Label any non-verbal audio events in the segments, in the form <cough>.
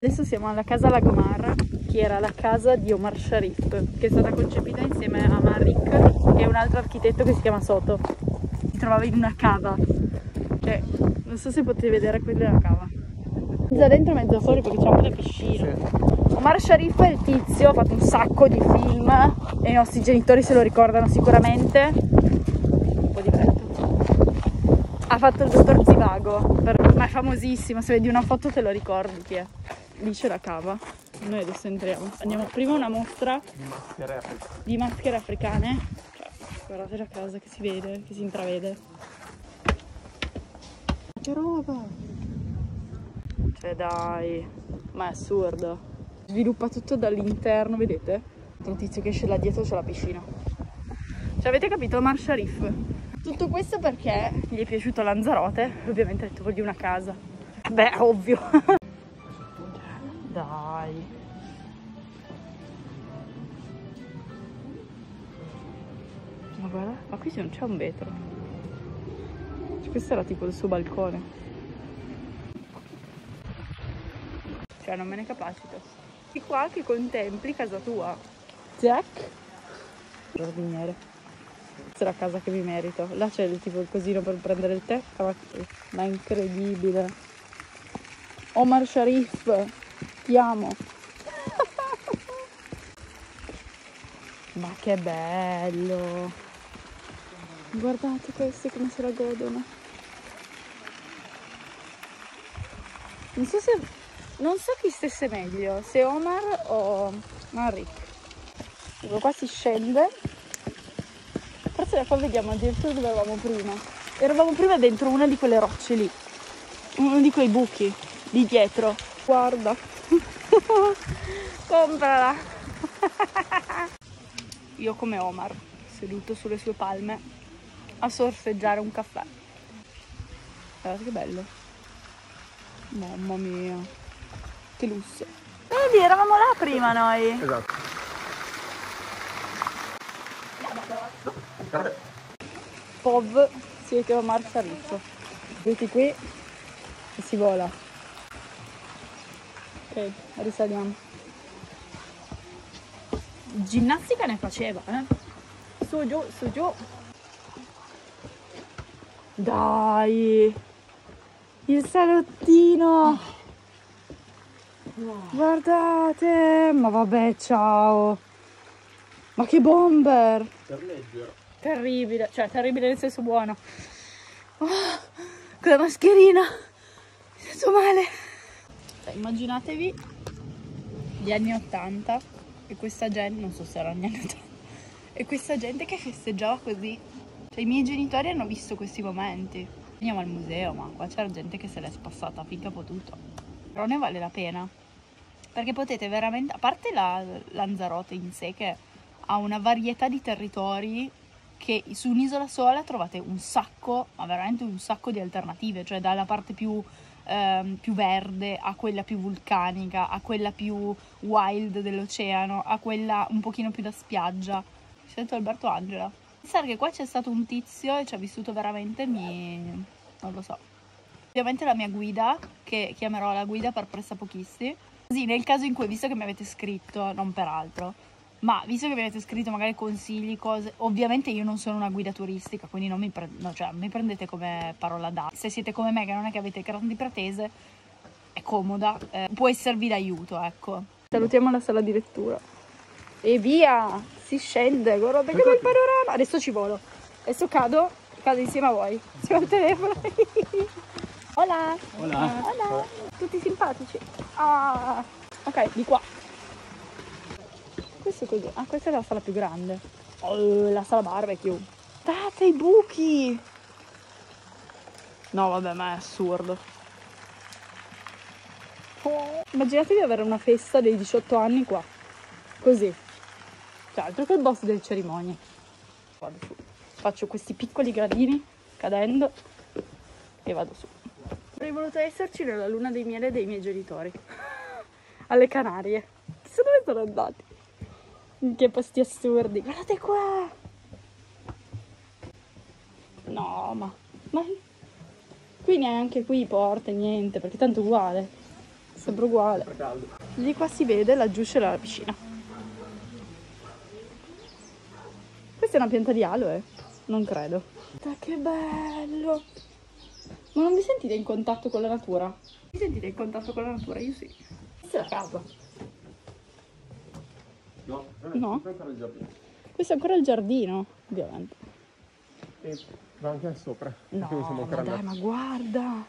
Adesso siamo alla casa Lagomar, che era la casa di Omar Sharif, che è stata concepita insieme a Marrik e un altro architetto che si chiama Soto. Si trovava in una cava. Cioè, non so se potete vedere, quella è la cava. Mezza dentro, mezza fuori perché c'è anche la piscina. Omar Sharif è il tizio, ha fatto un sacco di film e i nostri genitori se lo ricordano sicuramente. Un po' di vento. Ha fatto il dottor Zivago, per- ma è famosissimo, se vedi una foto te lo ricordi chi è. Lì c'è la cava, noi adesso entriamo. Andiamo prima a una mostra di maschere africane. di maschere africane. Cioè, guardate la casa che si vede, che si intravede. Che roba! Cioè dai, ma è assurdo. Sviluppa tutto dall'interno, vedete? Un tizio che esce là dietro c'è la piscina. Cioè avete capito Omar Sharif? Tutto questo perché gli è piaciuto Lanzarote, ovviamente ha detto voglio una casa. Beh, ovvio. <laughs> Dai. Ma guarda, ma qui non c'è un vetro. Cioè, questo era tipo il suo balcone. Cioè, non me ne capacito. Di qua che contempli casa tua. Jack? Giardiniere. Questa è la casa che mi merito. Là c'è il tipo il cosino per prendere il tè. Ma, ma è incredibile. Omar Sharif, ti amo. <laughs> Ma che bello! Guardate questi come se la godono. Non so se. Non so chi stesse meglio, se Omar o Marik. Ecco qua si scende. Forse da qua vediamo addirittura dove eravamo prima. Eravamo prima dentro una di quelle rocce lì. Uno di quei buchi. Lì dietro. Guarda. <laughs> Comprala. <laughs> Io come Omar, seduto sulle sue palme, a sorseggiare un caffè. Guardate che bello. Mamma mia. Che lusso. Vedi, eravamo là prima noi. Esatto. POV siete Omar Sharif. Vedi qui e si vola. Ok, risaliamo. Ginnastica ne faceva, eh? Su giù, su giù. Dai! Il salottino! Guardate! Ma vabbè, ciao! Ma che bomber! Per leggere. Terribile, cioè terribile nel senso buono. Oh, con la mascherina. Mi sento male. Cioè, immaginatevi gli anni 80 e questa gente, non so se erano gli anni 80, e questa gente che festeggiava così. Cioè i miei genitori hanno visto questi momenti. Andiamo al museo, ma qua c'era gente che se l'è spassata finché ha potuto. Però ne vale la pena. Perché potete veramente, a parte la Lanzarote in sé che ha una varietà di territori che su un'isola sola trovate un sacco, ma veramente un sacco di alternative, cioè dalla parte più, ehm, più verde a quella più vulcanica, a quella più wild dell'oceano, a quella un pochino più da spiaggia. Mi sento Alberto Angela. Pensare che qua c'è stato un tizio e ci ha vissuto veramente mi... non lo so. Ovviamente la mia guida, che chiamerò la guida per pressapochisti. Così nel caso in cui, visto che mi avete scritto, non per altro, ma visto che mi avete scritto magari consigli, cose, ovviamente io non sono una guida turistica, quindi non mi, pre- no, cioè, mi prendete come parola data. Se siete come me, che non è che avete grandi pretese, è comoda, eh, può esservi d'aiuto, ecco. Salutiamo la sala di lettura. E via! Si scende, guardate che bel panorama! Adesso ci volo. Adesso cado, cado insieme a voi, <laughs> insieme al telefono. Hola! Hola. Hola! Tutti simpatici. Ah! Ok, di qua. Questo così. Ah, questa è la sala più grande. Oh, la sala barbecue. Guardate i buchi! No, vabbè, ma è assurdo. Oh, Immaginatevi avere una festa dei 18 anni qua. Così. Cioè, altro che il boss delle cerimonie. Vado su. Faccio questi piccoli gradini cadendo e vado su. Avrei voluto esserci nella luna dei miele dei miei genitori. <laughs> Alle Canarie. Chissà dove sono andati. <laughs> Che posti assurdi. Guardate qua. No, ma... Ma... Qui neanche qui porte, niente, perché tanto è uguale. Sembra uguale. Di qua si vede, laggiù c'è la piscina. Questa è una pianta di aloe? Non credo. Ma che bello! Ma non vi sentite in contatto con la natura? Vi sentite in contatto con la natura? Io sì. Questa è la casa. No? No. Questo era il giardino. Questo è ancora il giardino, ovviamente. E va anche sopra. No, siamo ma ancora dai, ma guarda!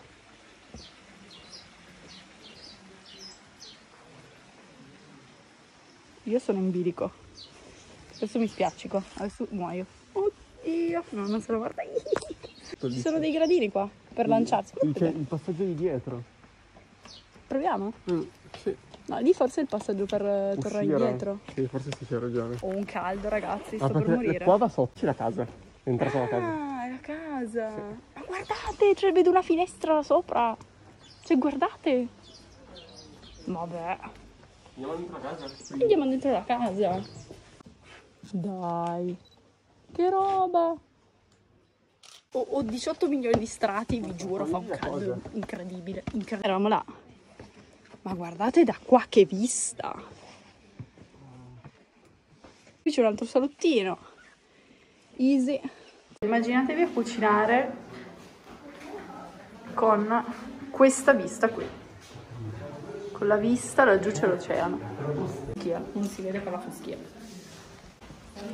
Io sono in bilico. Adesso mi spiaccico. Adesso muoio. Oddio, no, non se lo guarda. Ci sono dei gradini qua per lanciarsi. C'è il passaggio di dietro. Proviamo? Mm. No, lì forse è il passaggio per eh, tornare indietro. Sì, forse sì, c'hai ragione. Ho un caldo, ragazzi, Ah, sto per perché morire. qua da sotto c'è la casa. È entrata la casa. Ah, è la casa. Ma guardate, cioè vedo una finestra là sopra. Cioè, guardate. Vabbè. Andiamo dentro la casa? Andiamo dentro la casa. Dai. Che roba. Ho, ho 18 milioni di strati, vi giuro, fa un caldo incredibile. incredibile. Eravamo là. Ma guardate da qua che vista. Qui c'è un altro salottino. Easy. Immaginatevi a cucinare con questa vista qui. Con la vista laggiù c'è l'oceano. Non si vede per la foschia.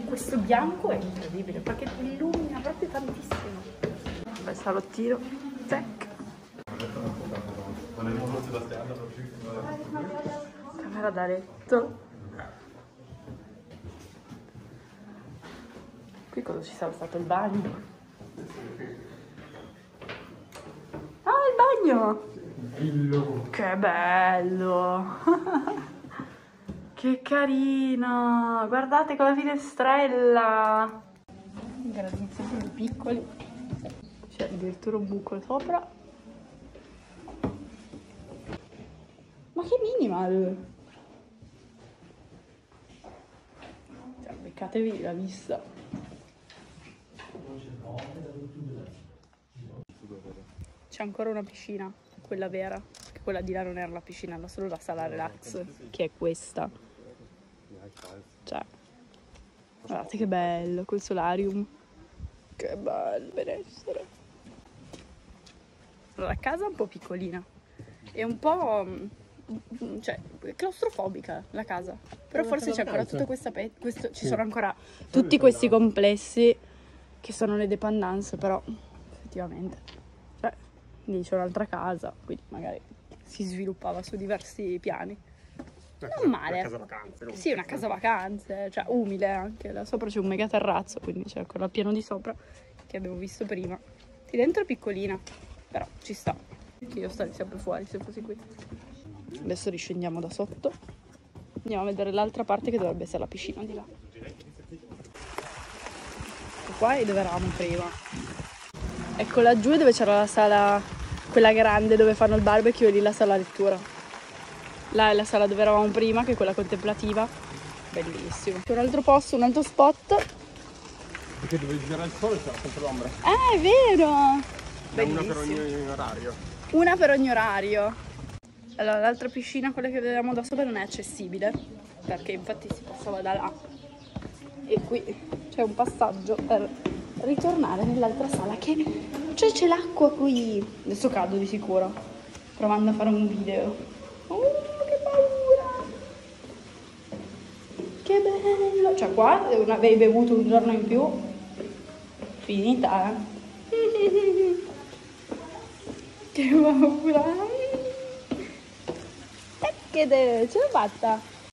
Questo bianco è incredibile perché illumina proprio tantissimo. Bel salottino. Tac. Camera da letto. Qui cosa ci sarà stato il bagno? Ah, il bagno! Che bello! <laughs> che carino! Guardate con la finestrella! I gradini sempre più piccoli. C'è addirittura un buco sopra. Che minimal! Cioè, beccatevi la vista. C'è ancora una piscina, quella vera. Perché quella di là non era la piscina, era solo la sala relax, che è questa. Cioè, guardate che bello, col solarium. Che bello, benessere. Allora, la casa è un po' piccolina. È un po'... mm, cioè, claustrofobica la casa. Però una forse casa c'è ancora tutta questa... pe- questo- ci Sì. sono ancora tutti questi complessi che sono le dependance, però effettivamente. Cioè, lì c'è un'altra casa, quindi magari si sviluppava su diversi piani. Non male. Una casa vacanze. Sì, una casa vacanze, cioè umile anche. Là sopra c'è un mega terrazzo, quindi c'è ancora il piano di sopra che avevo visto prima. Di dentro è piccolina, però ci sta. Io starei sempre fuori se fossi qui. Adesso riscendiamo da sotto. Andiamo a vedere l'altra parte che dovrebbe essere la piscina di là. Ecco qua è dove eravamo prima. Ecco laggiù è dove c'era la sala, quella grande dove fanno il barbecue, e lì la sala lettura. Là è la sala dove eravamo prima, che è quella contemplativa. Bellissimo. C'è un altro posto, un altro spot. Perché dove girare il sole c'era sempre l'ombra. Ah, è vero! Una per Bellissimo. ogni orario. Una per ogni orario. Allora, l'altra piscina, quella che vedevamo da sopra, non è accessibile, perché infatti si passava da là. E qui c'è un passaggio per ritornare nell'altra sala che... Cioè c'è l'acqua qui! Adesso cado di sicuro, provando a fare un video. Oh, che paura! Che bello! Cioè qua, avevi bevuto un giorno in più, finita, eh? <laughs> Che paura! 걷게 되죠? 맞다.